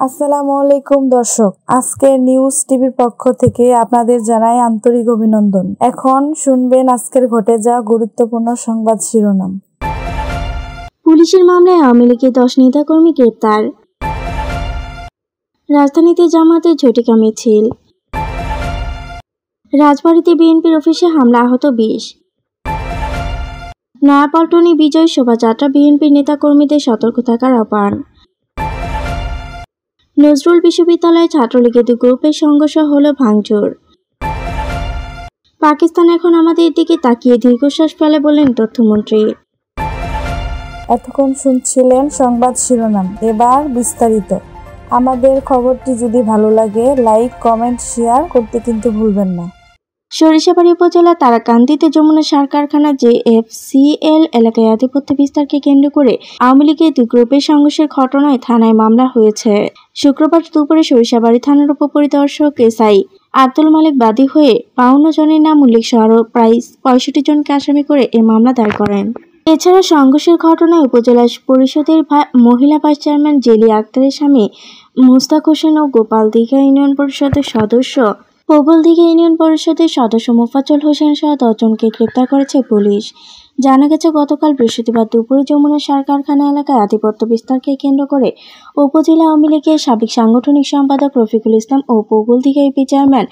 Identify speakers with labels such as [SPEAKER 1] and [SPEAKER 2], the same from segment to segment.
[SPEAKER 1] আসসালামু আলাইকুম, দর্শক। আজকের নিউজ টিভির পক্ষ থেকে আপনাদের জানাই আন্তরিক অভিনন্দন। এখন শুনবেন আজকের ঘটে যাওয়া গুরুত্বপূর্ণ সংবাদ শিরোনাম।
[SPEAKER 2] পুলিশের মামলায় আওয়ামী লীগের দশ নেতাকর্মী গ্রেপ্তার। রাজধানীতে জামাতের ঝটিকা মিছিল। রাজবাড়িতে বিএনপির অফিসে হামলা আহত বিশ। নয়াপল্টনে বিজয় শোভাযাত্রা বিএনপির নেতাকর্মীদের সতর্ক থাকার আহ্বান। নজরুল বিশ্ববিদ্যালয়ে ছাত্রলীগের দু গ্রুপের সংঘর্ষ হল ভাঙচুর। পাকিস্তান এখন আমাদের দিকে তাকিয়ে দীর্ঘশ্বাস ফেলে বলেন তথ্যমন্ত্রী।
[SPEAKER 1] এতক্ষণ শুনছিলেন সংবাদ শিরোনাম। এবার বিস্তারিত। আমাদের খবরটি যদি ভালো লাগে, লাইক, কমেন্ট, শেয়ার করতে কিন্তু ভুলবেন না।
[SPEAKER 2] সরিষাবাড়ি উপজেলা তারাকান্দিতে যমুনা সার কারখানা জে এফ সি এল এলাকায় আধিপত্য বিস্তারকে কেন্দ্র করে আওয়ামী লীগের দুই গ্রুপের সংঘর্ষের ঘটনায় থানায় মামলা হয়েছে। শুক্রবার দুপুরে সরিষাবাড়ি থানার উপপরিদর্শক এসআই আব্দুল মালিক বাদী হয়ে বাউন্ন জনের নাম উল্লেখ সহ প্রায় পঁয়ষট্টি জনকে আসামি করে এ মামলা দায়ের করেন। এছাড়া সংঘর্ষের ঘটনায় উপজেলা পরিষদের মহিলা ভাইস চেয়ারম্যান জেলি আক্তারের স্বামী মুস্তাক হোসেন ও গোপাল দীঘা ইউনিয়ন পরিষদের সদস্য প্রবলদিঘি ইউনিয়ন পরিষদের সদস্য মোফাজ্জল হোসেন সহ দশজনকে গ্রেপ্তার করেছে পুলিশ। জানা গেছে, গতকাল বৃহস্পতিবার দুপুরে যমুনা সার কারখানা এলাকায় আধিপত্য বিস্তারকে কেন্দ্র করে উপজেলা আওয়ামী লীগের সাবেক সাংগঠনিক সম্পাদক রফিকুল ইসলাম ও পগুলদিঘা ইপি চেয়ারম্যান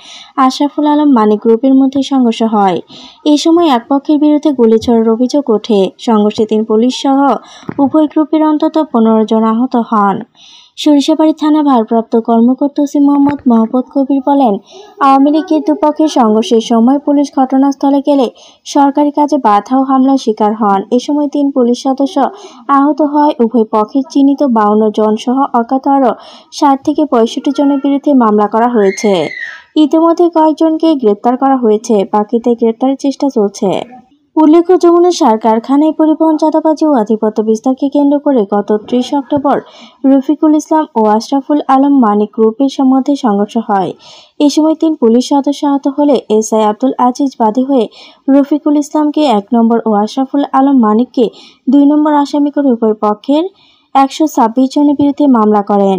[SPEAKER 2] আশরাফুল আলম মানিক গ্রুপের মধ্যে সংঘর্ষ হয়। এ সময় এক পক্ষের বিরুদ্ধে গুলি ছড়ার অভিযোগ ওঠে। সংঘর্ষে তিন পুলিশ সহ উভয় গ্রুপের অন্তত পনেরো জন আহত হন। সরিষাবাড়ি থানা ভারপ্রাপ্ত কর্মকর্তা ওসি মোহাম্মদ মহম্মদ কবির বলেন, আওয়ামী লীগের দুপক্ষের সংঘর্ষের সময় পুলিশ ঘটনাস্থলে গেলে সরকারি কাজে বাধা ও হামলার শিকার হন। এ সময় তিন পুলিশ সদস্য আহত হয়। উভয় পক্ষের চিহ্নিত বাউন্ন জন সহ অজ্ঞাত আরও ষাট থেকে পঁয়ষট্টি জনের বিরুদ্ধে মামলা করা হয়েছে। ইতিমধ্যে কয়েকজনকে গ্রেপ্তার করা হয়েছে। বাকিতে গ্রেপ্তারের চেষ্টা চলছে। উল্লেখ্য, যমুনা সার কারখানায় পরিবহন চাঁদাবাজি ও আধিপত্য বিস্তারকে কেন্দ্র করে গত ত্রিশ অক্টোবর রফিকুল ইসলাম ও আশরাফুল আলম মানিক গ্রুপের মধ্যে সংঘর্ষ হয়। এ সময় তিন পুলিশ সদস্য আহত হলে এসআই আব্দুল আজিজ বাদী হয়ে রফিকুল ইসলামকে এক নম্বর ও আশরাফুল আলম মানিককে দুই নম্বর আসামি করে উভয় পক্ষের একশো ছাব্বিশ জনের বিরুদ্ধে মামলা করেন।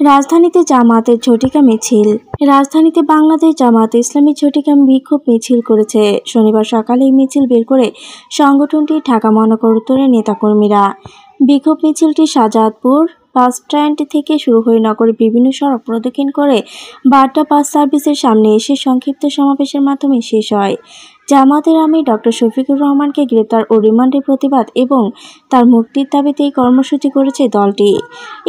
[SPEAKER 2] রাজধানীতে জামাতের ঝটিকা মিছিল। রাজধানীতে বাংলাদেশ জামাত ইসলামী ঝটিকা বিক্ষোভ মিছিল করেছে। শনিবার সকালে এই মিছিল বের করে সংগঠনটি ঢাকা মহানগর উত্তরের নেতাকর্মীরা। বিক্ষোভ মিছিলটি শাহজাদপুর বাস স্ট্যান্ড থেকে শুরু হয়ে নগরের বিভিন্ন সড়ক প্রদক্ষিণ করে বাড্ডা বাস সার্ভিসের সামনে এসে সংক্ষিপ্ত সমাবেশের মাধ্যমে শেষ হয়। জামাতের আমি ডক্টর শফিকুর রহমানকে গ্রেপ্তার ও রিমান্ডের প্রতিবাদ এবং তার মুক্তির দাবিতে এই কর্মসূচি করেছে দলটি।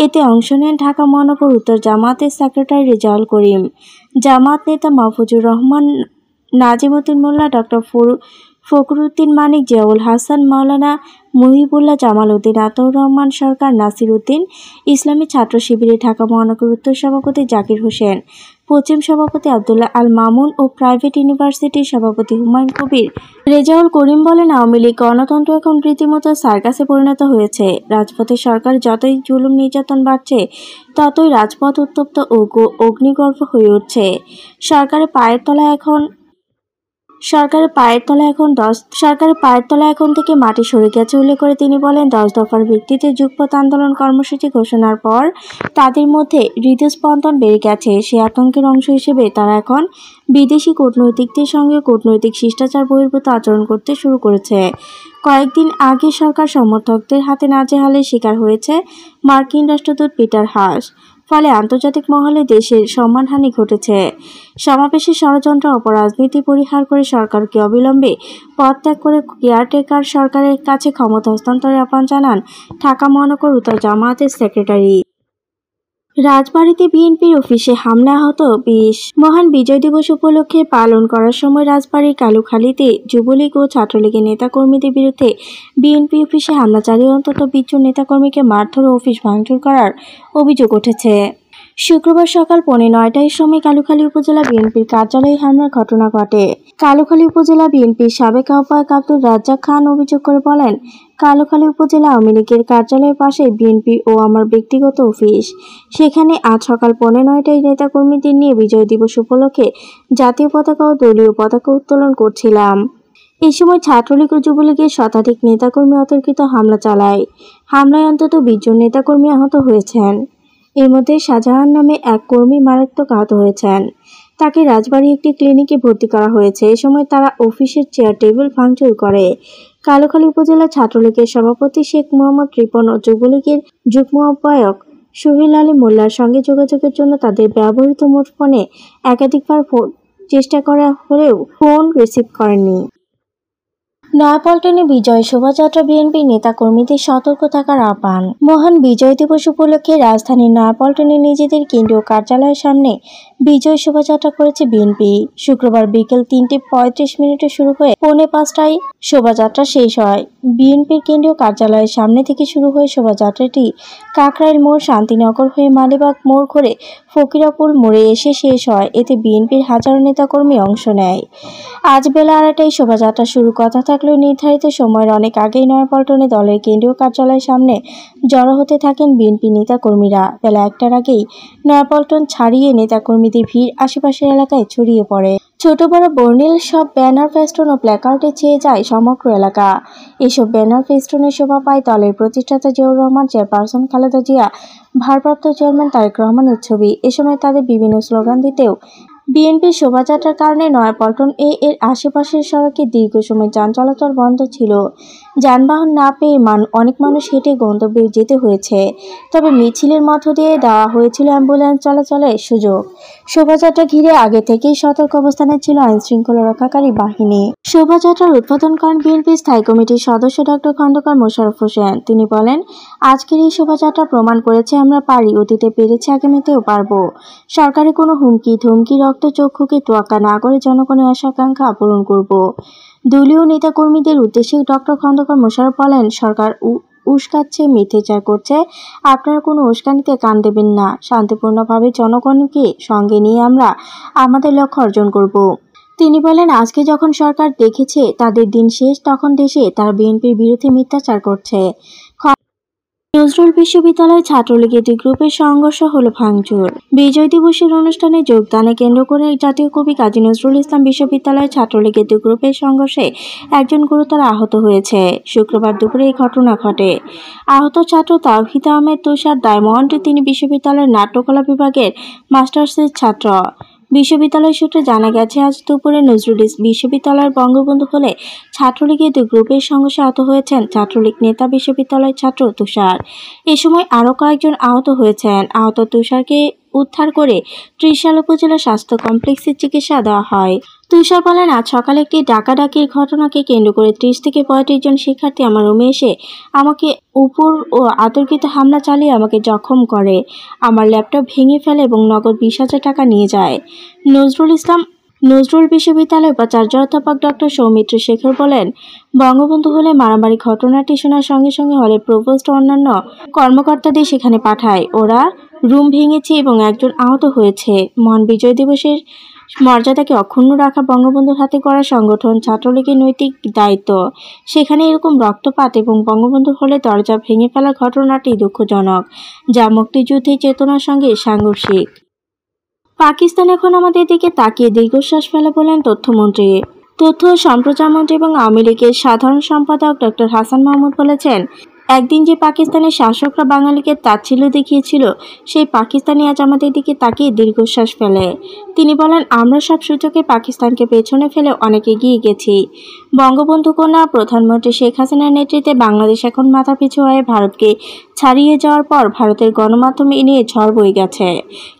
[SPEAKER 2] এতে অংশ নেন ঢাকা মহানগর উত্তর জামাতের সেক্রেটারি রেজাউল করিম। জামাত নেতা মাহফুজুর রহমান, নাজিমুদ্দিন মোল্লা, ডক্টর ফখরুদ্দিন মানিক, জিয়াউল হাসান, মাওলানা মুহিবুল্লাহ জামাল উদ্দিন আতর রহমান সরকার, নাসির উদ্দিন, ইসলামী ছাত্র শিবিরে ঢাকা মহানগর উত্তর সভাপতি জাকির হোসেন। পশ্চিম সভাপতি আবদুল্লাহ আল মামুন ও প্রাইভেট ইউনিভার্সিটির সভাপতি হুমায়ুন কবির। রেজাউল করিম বলেন, আওয়ামী লীগ গণতন্ত্র এখন রীতিমতো সার্কাসে পরিণত হয়েছে। রাজপথে সরকার যতই জুলুম নির্যাতন বাড়ছে, ততই রাজপথ উত্তপ্ত ও অগ্নিগর্ভ হয়ে উঠছে। সরকারের পায়ের তলায় এখন সরকারের পায়ের তলা এখন দশ সরকারের পায়ের তলা এখন থেকে মাটি সরে গেছে উল্লেখ করে তিনি বলেন, দশ দফার ভিত্তিতে যুগপথ আন্দোলন কর্মসূচি ঘোষণার পর তাদের মধ্যে হৃদস্পন্দন বেড়ে গেছে। সে আতঙ্কের অংশ হিসেবে তারা এখন বিদেশি কূটনৈতিকদের সঙ্গে কূটনৈতিক শিষ্টাচার বহির্ভূত আচরণ করতে শুরু করেছে। কয়েকদিন আগে সরকার সমর্থকদের হাতে নাজেহালের শিকার হয়েছে মার্কিন রাষ্ট্রদূত পিটার হাস ফলে আন্তর্জাতিক মহলে দেশের সম্মানহানি ঘটেছে। সমাবেশে ষড়যন্ত্র অপরাজনীতি পরিহার করে সরকারকে অবিলম্বে পদত্যাগ করে কেয়ারটেকার সরকারের কাছে ক্ষমতা হস্তান্তরের আহ্বান জানান ঢাকা মহানগর উত্তর জামায়াতের সেক্রেটারি। রাজবাড়িতে বিএনপির অফিসে হামলা হত বিশ। মহান বিজয় দিবস উপলক্ষে পালন করার সময় রাজবাড়ির কালুখালীতে যুবলীগ ও ছাত্রলীগের নেতাকর্মীদের বিরুদ্ধে বিএনপি অফিসে হামলা চালিয়ে অন্তত বিশ জন নেতাকর্মীকে মারধর ও অফিস ভাঙচুর করার অভিযোগ উঠেছে। শুক্রবার সকাল পৌনে নয়টায় সময় কালুখালী উপজেলা বিএনপির কার্যালয়ে হামলার ঘটনা ঘটে। কালুখালী উপজেলা বিএনপির সাবেক আহ্বায়ক আব্দুল রাজ্জাক খান অভিযোগ করে বলেন কালোখালী উপজেলা আওয়ামী লীগের কার্যালয়ের পাশে বিএনপি ও আমার ব্যক্তিগত অফিস। সেখানে আজ সকাল পৌনে নয়টায় নেতাকর্মীদের নিয়ে বিজয় দিবস উপলক্ষে জাতীয় পতাকা ও দলীয় পতাকা উত্তোলন করছিলাম। এ সময় ছাত্রলীগ ও যুবলীগের শতাধিক নেতাকর্মী অতর্কিত হামলা চালায়। হামলায় অন্তত বিশ জন নেতাকর্মী আহত হয়েছেন। এর মধ্যে শাহজাহান নামে এক কর্মী মারাত্মক আহত হয়েছেন। তাকে রাজবাড়ী একটি ক্লিনিকে ভর্তি করা হয়েছে। এ সময় তারা অফিসের চেয়ার, টেবিল ভাঙচুর করে। কালোখালী উপজেলা ছাত্রলীগের সভাপতি শেখ মোহাম্মদ রিপন ও যুবলীগের যুগ্ম আহ্বায়ক সুহিল আলী মোল্লার সঙ্গে যোগাযোগের জন্য তাদের ব্যবহৃত মোট মুঠোফোনে একাধিকবার ফোন চেষ্টা করা হলেও ফোন রিসিভ করেননি। নয়াপল্টনে বিজয় শোভাযাত্রা বিএনপি নেতাকর্মীদের সতর্ক থাকার আহ্বান। মহান বিজয় দিবস উপলক্ষে রাজধানীর নয়াপল্টনে নিজেদের কেন্দ্রীয় কার্যালয়ের সামনে বিজয় শোভাযাত্রা করেছে বিএনপি। শুক্রবার বিকেল তিনটে পঁয়ত্রিশ মিনিটে শুরু হয়ে পৌনে পাঁচটায় শোভাযাত্রা শেষ হয়। বিএনপির কেন্দ্রীয় কার্যালয়ের সামনে থেকে শুরু হয়ে শোভাযাত্রাটি কাকরাইল মোড়, শান্তিনগর হয়ে মালিবাগ মোড় ঘুরে ফকিরাপুর মোড়ে এসে শেষ হয়। এতে বিএনপির হাজারো নেতাকর্মী অংশ নেয়। আজ বেলা আড়াইটায় শোভাযাত্রা শুরু কথা থাকলেও নির্ধারিত সময়ের অনেক আগেই নয়াপল্টনে দলের কেন্দ্রীয় কার্যালয়ের সামনে জড়ো হতে থাকেন বিএনপি নেতাকর্মীরা। বেলা একটার আগেই নয়াপল্টন ছাড়িয়ে নেতাকর্মীদের ভিড় আশেপাশের এলাকায় ছড়িয়ে পড়ে। ছোট বড় বর্ণিল সব ব্যানার ফেস্টুন ও প্ল্যাকার্ডে ছেয়ে যায় সমগ্র এলাকা। এসব ব্যানার ফেস্টুনের শোভা পায় দলের প্রতিষ্ঠাতা জিয়াউর রহমান, চেয়ারপারসন খালেদা জিয়া, ভারপ্রাপ্ত চেয়ারম্যান তারেক রহমানের ছবি। এ সময় তাদের বিভিন্ন স্লোগান দিতেও বিএনপির শোভাযাত্রার কারণে নয়াপল্টন এ এর আশেপাশের সড়কে দীর্ঘ সময় যান চলাচল বন্ধ ছিল। যানবাহন না পেয়ে মান, অনেক মানুষ হেঁটে গন্তব্যে যেতে হয়েছে। তবে মিছিলের মধ্য দিয়ে দেওয়া হয়েছিল অ্যাম্বুলেন্স চলাচলের সুযোগ। শোভাযাত্রা ঘিরে আগে থেকেই সতর্ক অবস্থানে ছিল আইন শৃঙ্খলা রক্ষাকারী বাহিনী। শোভাযাত্রার উদ্বোধন করেন বিএনপি স্থায়ী কমিটির সদস্য ডক্টর খন্দকার মোশারফ হোসেন। তিনি বলেন, আজকের এই শোভাযাত্রা প্রমাণ করেছে আমরা পারি, অতীতে পেরেছি, আগামীতেও পারব। সরকারি কোনো হুমকি, ধুমকি, রক্তচক্ষুকে তোয়াক্কা না করে জনগণের আশাকাঙ্ক্ষা পূরণ করব। দলীয় নেতাকর্মীদের উদ্দেশ্যে ডক্টর খন্দকার মোশারফ বলেন, সরকার উস্কাচ্ছে, মিথ্যাচার করছে। আপনারা কোনো উস্কানিতে কান দেবেন না। শান্তিপূর্ণভাবে জনগণকে সঙ্গে নিয়ে আমরা আমাদের লক্ষ্য অর্জন করব। তিনি বলেন, আজকে যখন সরকার দেখেছে তাদের দিন শেষ, তখন দেশে তারা বিএনপির বিরুদ্ধে মিথ্যাচার করছে। নজরুল বিশ্ববিদ্যালয় ছাত্রলীগের দুই গ্রুপের সংঘর্ষ হলো ভাঙচুর। বিজয় দিবসের অনুষ্ঠানে যোগদানে কেন্দ্র করে জাতীয় কবি কাজী নজরুল ইসলাম বিশ্ববিদ্যালয় ছাত্রলীগের দুই গ্রুপের সংঘর্ষে একজন গুরুতর আহত হয়েছে। শুক্রবার দুপুরে এই ঘটনা ঘটে। আহত ছাত্র তাওহিদ আহমেদ তুষার ডায়মন্ড, তিনি বিশ্ববিদ্যালয়ের নাট্যকলা বিভাগের মাস্টার্সের ছাত্র। বিশ্ববিদ্যালয় সূত্রে জানা গেছে, আজ দুপুরে নজরুল বিশ্ববিদ্যালয়ের বঙ্গবন্ধু হলে ছাত্রলীগের দুই গ্রুপের সংঘর্ষে আহত হয়েছেন। ছাত্রলীগ নেতা বিশ্ববিদ্যালয়ের ছাত্র তুষার। এ সময় আরও কয়েকজন আহত হয়েছেন। আহত তুষারকে উদ্ধার করে ত্রিশাল উপজেলা স্বাস্থ্য কমপ্লেক্সে চিকিৎসা দেওয়া হয়। তুষার বলেন আজ সকালে একটি ডাকাডাকির ঘটনাকে কেন্দ্র করে ত্রিশ থেকে পঁয়ত্রিশ জন শিক্ষার্থী আমার রুমে এসে আমাকে উপর ও আতর্কিত হামলা চালিয়ে আমাকে জখম করে। আমার ল্যাপটপ ভেঙে ফেলে এবং নগদ বিশ হাজার টাকা নিয়ে যায়। নজরুল ইসলাম, নজরুল বিশ্ববিদ্যালয় উপাচার্য অধ্যাপক ডক্টর সৌমিত্র শেখর বলেন, বঙ্গবন্ধু হলে মারামারি ঘটনাটি শোনার সঙ্গে সঙ্গে হলে প্রভোস্ট অন্যান্য কর্মকর্তাদের সেখানে পাঠায়। ওরা রুম ভেঙেছে এবং একজন আহত হয়েছে। মহান বিজয় দিবসের মর্যাদাকে অক্ষুণ্ণ রাখা বঙ্গবন্ধুর হাতে করা সংগঠন ছাত্রলীগের নৈতিক দায়িত্ব। সেখানে এরকম রক্তপাত এবং বঙ্গবন্ধুর হলে দরজা ভেঙে ফেলার ঘটনাটি দুঃখজনক, যা মুক্তিযুদ্ধের চেতনার সঙ্গে সাংঘর্ষিক। পাকিস্তান এখন আমাদের দিকে তাকিয়ে দীর্ঘশ্বাস ফেলে বলেন তথ্যমন্ত্রী। তথ্য সম্প্রচার মন্ত্রী এবং আওয়ামী লীগের সাধারণ সম্পাদক ডক্টর হাসান মাহমুদ বলেছেন একদিন যে পাকিস্তানের শাসকরা বাঙালিকে তাচ্ছিল্য দেখিয়েছিল, সেই পাকিস্তানি আজ আমাদের দিকে তাকিয়ে দীর্ঘশ্বাস ফেলে। তিনি বলেন, আমরা সব সুযোগে পাকিস্তানকে পেছনে ফেলে অনেক এগিয়ে গেছি। বঙ্গবন্ধু কন্যা প্রধানমন্ত্রী শেখ হাসিনার নেতৃত্বে বাংলাদেশ এখন মাথা পিছু হয়ে ভারতকে ছাড়িয়ে যাওয়ার পর ভারতের গণমাধ্যম এ নিয়ে ঝড় বয়ে গেছে।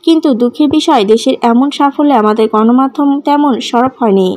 [SPEAKER 2] কিন্তু দুঃখের বিষয়, দেশের এমন সাফল্যে আমাদের গণমাধ্যম তেমন সরব হয়নি।